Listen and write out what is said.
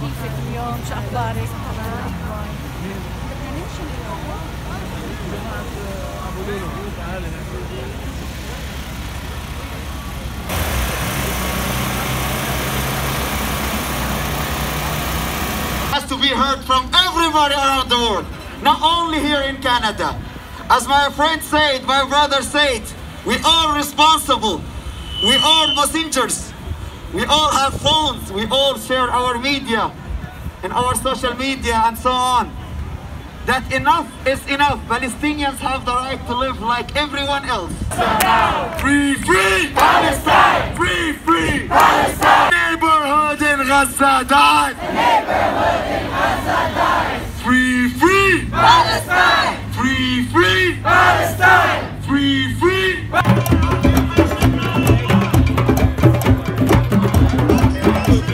كيفك اليوم شو اخبارك؟ has to be heard from everybody around the world, not only here in Canada. As my friend said, my brother said, we are responsible. We are messengers. We all have phones. We all share our media and our social media and so on. That enough is enough. Palestinians have the right to live like everyone else. Free, free Palestine! Free, free Palestine! Neighborhood in Gaza die! Free, free Palestine! Free, free Palestine! Free, free Boop.